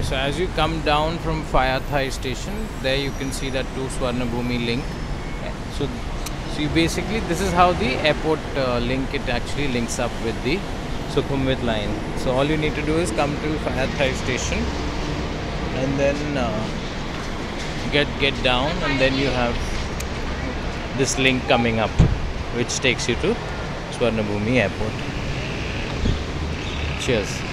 Okay, so as you come down from Phaya Thai station, there you can see that to Suvarnabhumi link. So, so basically this is how the airport uh, link it actually links up with the Sukhumvit line. So all you need to do is come to Phaya Thai station and then uh, get get down and then you have this link coming up which takes you to Suvarnabhumi airport. Cheers.